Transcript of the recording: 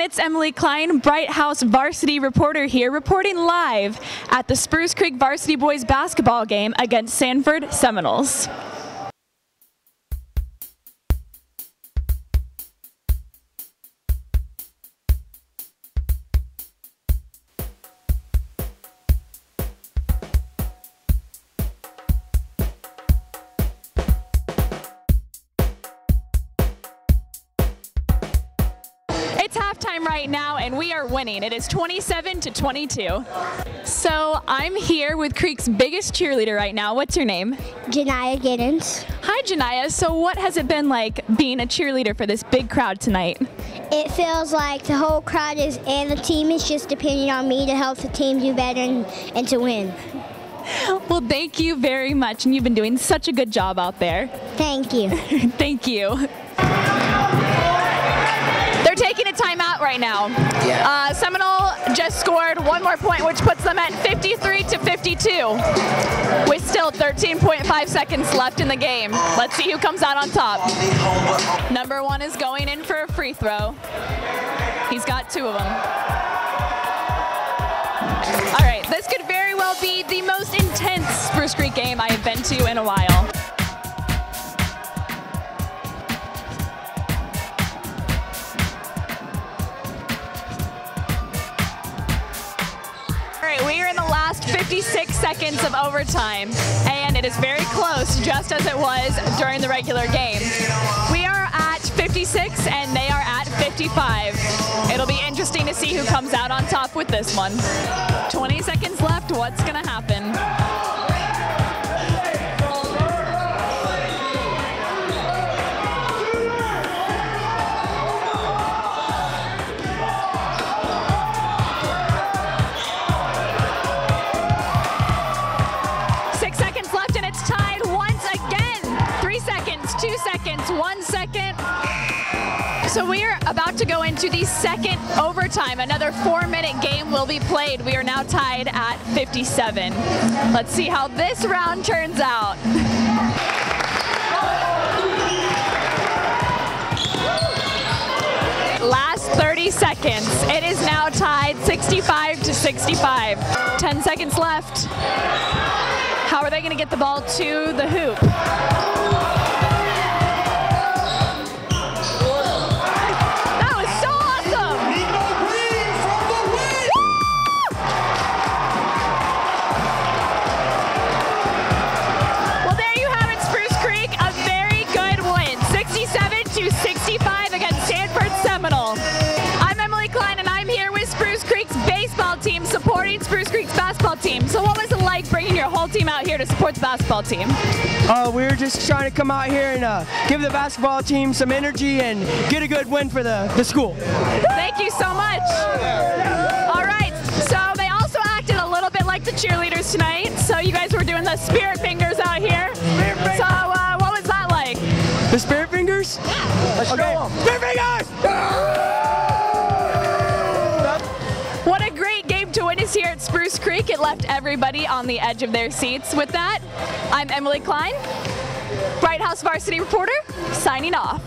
everyone, it's Emily Cline, Bright House varsity reporter here, reporting live at the Spruce Creek Varsity Boys basketball game against Sanford Seminoles. It's halftime right now, and we are winning. It is 27 to 22. So I'm here with Creek's biggest cheerleader right now. What's your name? Janaya Giddens. Hi, Janaya. So what has it been like being a cheerleader for this big crowd tonight? It feels like the whole crowd is and the team is just depending on me to help the team do better and, and to win. Well, thank you very much, and you've been doing such a good job out there. Thank you. thank you. A timeout right now. Yeah. Uh, Seminole just scored one more point, which puts them at 53 to 52, with still 13.5 seconds left in the game. Let's see who comes out on top. Number one is going in for a free throw. He's got two of them. All right, this could very well be the most intense Spruce Creek game I have been to in a while. 56 seconds of overtime, and it is very close, just as it was during the regular game. We are at 56, and they are at 55. It'll be interesting to see who comes out on top with this one. 20 seconds left. What's going to happen? Into the second overtime. Another four minute game will be played. We are now tied at 57. Let's see how this round turns out. Last 30 seconds. It is now tied 65 to 65. 10 seconds left. How are they going to get the ball to the hoop? Basketball team. So, what was it like bringing your whole team out here to support the basketball team? Uh, we were just trying to come out here and uh, give the basketball team some energy and get a good win for the, the school. Thank you so much. All right, so they also acted a little bit like the cheerleaders tonight. So you guys were doing the spirit fingers out here. So uh, what was that like? The spirit fingers? Let's Okay. show 'em. Spirit fingers! Here at Spruce Creek. It left everybody on the edge of their seats. With that, I'm Emily Cline, Bright House Varsity Reporter, signing off.